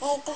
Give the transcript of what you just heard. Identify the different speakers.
Speaker 1: Это